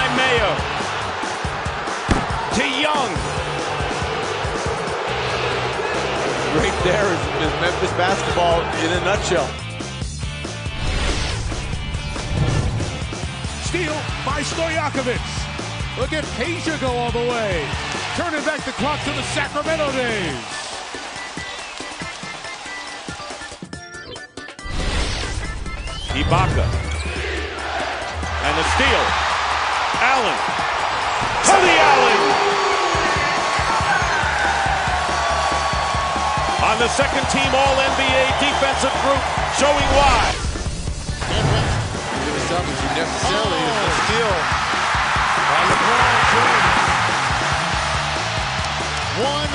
by Mayo. To Young. Right there is, is Memphis basketball in a nutshell. Steal by Stojakovic. Look at Peja go all the way. Turning back the clock to the Sacramento days. Ibaka. And the steal. Allen. Tony Allen. On the second team All NBA defensive group, showing why. It was up you necessarily oh. the steal by LeBron James. One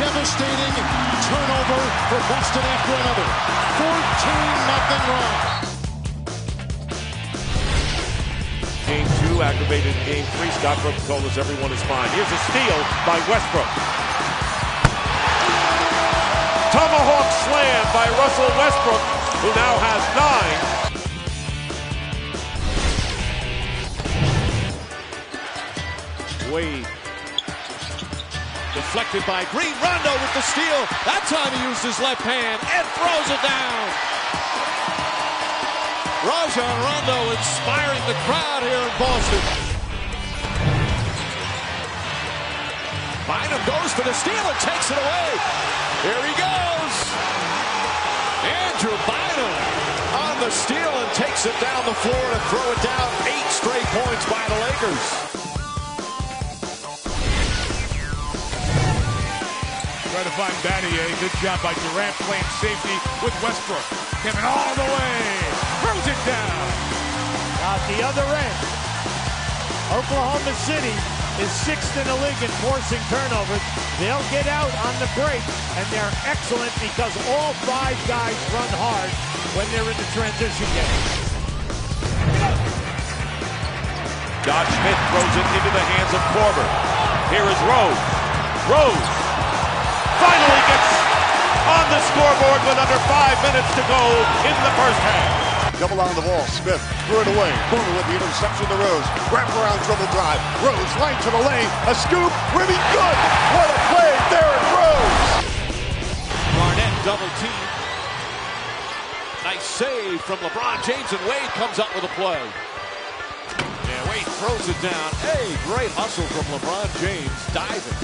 devastating turnover for Boston after another. 14 nothing run. Two, aggravated game three. Scott Brooks told us everyone is fine. Here's a steal by Westbrook. Tomahawk slam by Russell Westbrook, who now has nine. Wade Deflected by Green. Rondo with the steal. That time he used his left hand and throws it down. Rajon Rondo inspiring the crowd here in Boston. Bynum goes for the steal and takes it away. Here he goes. Andrew Bynum on the steal and takes it down the floor to throw it down. Eight straight points by the Lakers. Try to find Battier. Good job by Durant playing safety with Westbrook. Coming all the way. Throws it down. At the other end, Oklahoma City is sixth in the league in forcing turnovers. They'll get out on the break, and they're excellent because all five guys run hard when they're in the transition game. Josh Smith throws it into the hands of Korver. Here is Rose. Rose finally gets on the scoreboard with under five minutes to go in the first half. Double on the ball. Smith threw it away. Boomer with the interception to Rose. Wrap around dribble drive. Rose right to the lane. A scoop. Really good. What a play. Derrick Rose. Garnett double team. Nice save from LeBron James and Wade comes up with a play. Yeah, Wade throws it down. Hey, great hustle from LeBron James diving.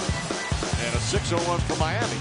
And a 6-0 run for Miami.